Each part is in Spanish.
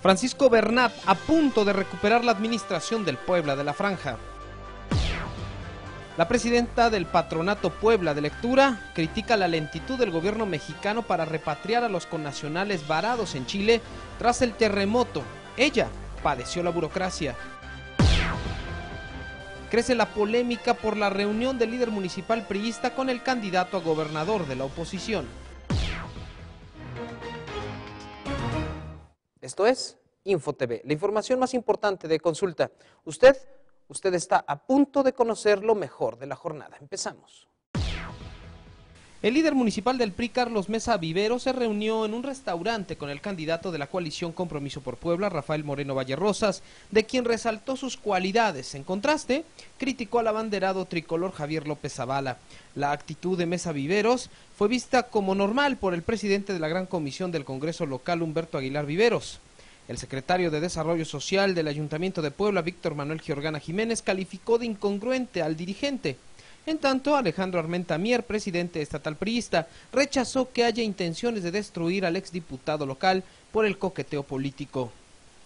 Francisco Bernat a punto de recuperar la administración del Puebla de la Franja. La presidenta del Patronato Puebla de Lectura critica la lentitud del gobierno mexicano para repatriar a los connacionales varados en Chile tras el terremoto. Ella padeció la burocracia. Crece la polémica por la reunión del líder municipal priista con el candidato a gobernador de la oposición. Esto es InfoTV, la información más importante de consulta. Usted, usted está a punto de conocer lo mejor de la jornada. Empezamos. El líder municipal del PRI, Carlos Mesa Vivero, se reunió en un restaurante con el candidato de la coalición Compromiso por Puebla, Rafael Moreno Valle Rosas, de quien resaltó sus cualidades. En contraste, criticó al abanderado tricolor Javier López Zavala. La actitud de Mesa Viveros fue vista como normal por el presidente de la Gran Comisión del Congreso Local, Humberto Aguilar Viveros. El secretario de Desarrollo Social del Ayuntamiento de Puebla, Víctor Manuel Giorgana Jiménez, calificó de incongruente al dirigente. En tanto, Alejandro Armenta Mier, presidente estatal priista, rechazó que haya intenciones de destruir al exdiputado local por el coqueteo político.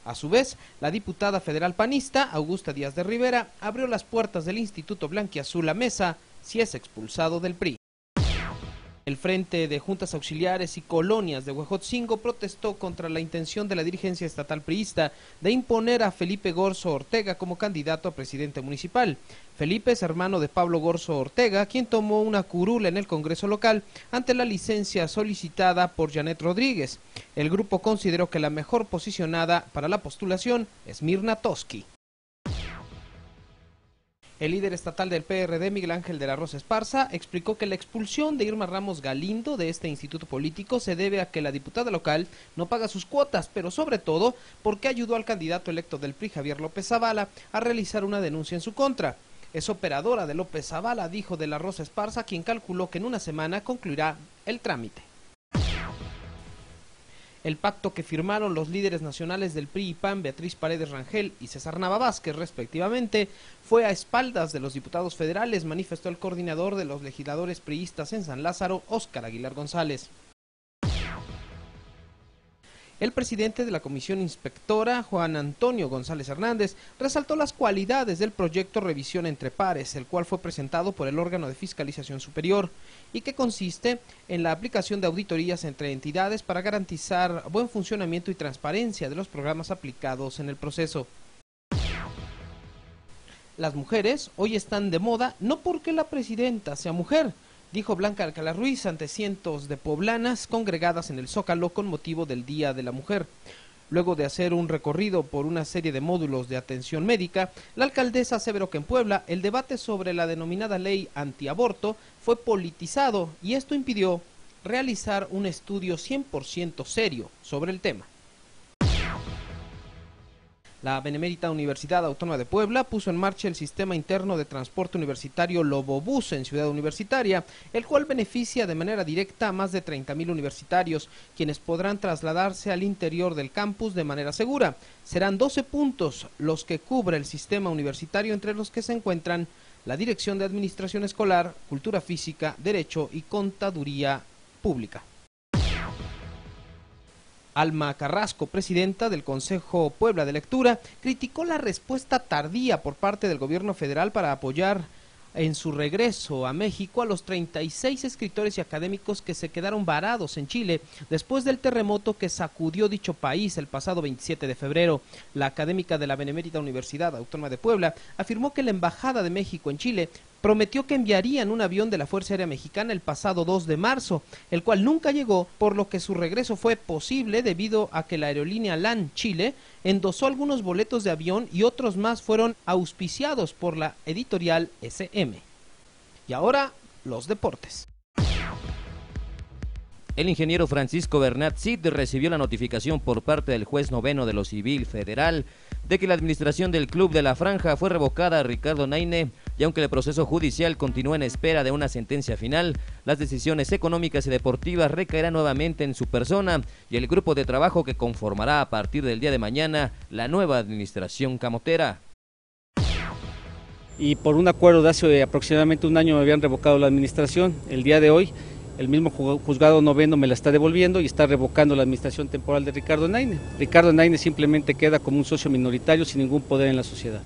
A su vez, la diputada federal panista, Augusta Díaz de Rivera, abrió las puertas del Instituto Blanquiazul a mesa si es expulsado del PRI. El Frente de Juntas Auxiliares y Colonias de Huejotzingo protestó contra la intención de la dirigencia estatal priista de imponer a Felipe Gorzo Ortega como candidato a presidente municipal. Felipe es hermano de Pablo Gorzo Ortega, quien tomó una curula en el Congreso local ante la licencia solicitada por Janet Rodríguez. El grupo consideró que la mejor posicionada para la postulación es Mirna Toski. El líder estatal del PRD, Miguel Ángel de la Rosa Esparza, explicó que la expulsión de Irma Ramos Galindo de este instituto político se debe a que la diputada local no paga sus cuotas, pero sobre todo porque ayudó al candidato electo del PRI, Javier López Zavala, a realizar una denuncia en su contra. Es operadora de López Zavala, dijo de la Rosa Esparza, quien calculó que en una semana concluirá el trámite. El pacto que firmaron los líderes nacionales del PRI y PAN, Beatriz Paredes Rangel y César Nava Vázquez, respectivamente, fue a espaldas de los diputados federales, manifestó el coordinador de los legisladores priistas en San Lázaro, Óscar Aguilar González. El presidente de la comisión inspectora, Juan Antonio González Hernández, resaltó las cualidades del proyecto Revisión entre Pares, el cual fue presentado por el órgano de fiscalización superior y que consiste en la aplicación de auditorías entre entidades para garantizar buen funcionamiento y transparencia de los programas aplicados en el proceso. Las mujeres hoy están de moda no porque la presidenta sea mujer, dijo Blanca Alcalá Ruiz ante cientos de poblanas congregadas en el Zócalo con motivo del Día de la Mujer. Luego de hacer un recorrido por una serie de módulos de atención médica, la alcaldesa aseveró que en Puebla el debate sobre la denominada ley antiaborto fue politizado y esto impidió realizar un estudio 100% serio sobre el tema. La Benemérita Universidad Autónoma de Puebla puso en marcha el sistema interno de transporte universitario Lobobús en Ciudad Universitaria, el cual beneficia de manera directa a más de 30.000 universitarios, quienes podrán trasladarse al interior del campus de manera segura. Serán 12 puntos los que cubre el sistema universitario, entre los que se encuentran la Dirección de Administración Escolar, Cultura Física, Derecho y Contaduría Pública. Alma Carrasco, presidenta del Consejo Puebla de Lectura, criticó la respuesta tardía por parte del gobierno federal para apoyar en su regreso a México a los 36 escritores y académicos que se quedaron varados en Chile después del terremoto que sacudió dicho país el pasado 27 de febrero. La académica de la Benemérita Universidad Autónoma de Puebla afirmó que la Embajada de México en Chile prometió que enviarían un avión de la Fuerza Aérea Mexicana el pasado 2 de marzo, el cual nunca llegó, por lo que su regreso fue posible debido a que la aerolínea LAN Chile endosó algunos boletos de avión y otros más fueron auspiciados por la editorial SM. Y ahora, los deportes. El ingeniero Francisco Bernat Cid recibió la notificación por parte del juez noveno de lo civil federal de que la administración del Club de la Franja fue revocada a Ricardo Naine y aunque el proceso judicial continúa en espera de una sentencia final, las decisiones económicas y deportivas recaerán nuevamente en su persona y el grupo de trabajo que conformará a partir del día de mañana la nueva administración camotera. Y por un acuerdo de hace aproximadamente un año me habían revocado la administración. El día de hoy el mismo juzgado noveno me la está devolviendo y está revocando la administración temporal de Ricardo Naine. Ricardo Naine simplemente queda como un socio minoritario sin ningún poder en la sociedad.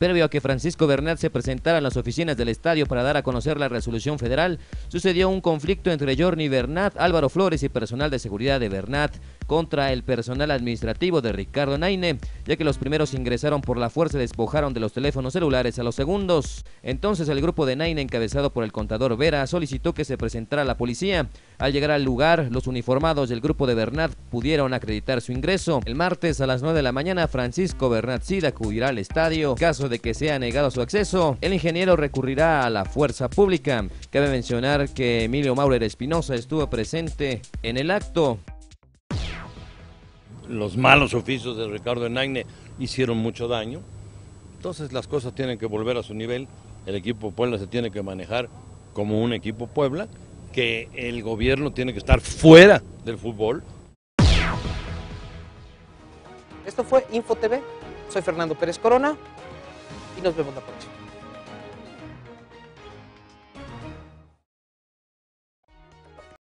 Previo a que Francisco Bernat se presentara en las oficinas del estadio para dar a conocer la resolución federal, sucedió un conflicto entre Jorni Bernat, Álvaro Flores y personal de seguridad de Bernat contra el personal administrativo de Ricardo Naine, ya que los primeros ingresaron por la fuerza y despojaron de los teléfonos celulares a los segundos. Entonces el grupo de Naine, encabezado por el contador Vera, solicitó que se presentara la policía. Al llegar al lugar, los uniformados del grupo de Bernat pudieron acreditar su ingreso. El martes a las 9 de la mañana, Francisco Bernat Cid acudirá al estadio. Caso de que sea negado su acceso, el ingeniero recurrirá a la fuerza pública. Cabe mencionar que Emilio Maurer Espinosa estuvo presente en el acto. Los malos oficios de Ricardo Enagne hicieron mucho daño. Entonces las cosas tienen que volver a su nivel. El equipo Puebla se tiene que manejar como un equipo Puebla, que el gobierno tiene que estar fuera del fútbol. Esto fue Info TV. Soy Fernando Pérez Corona y nos vemos la próxima.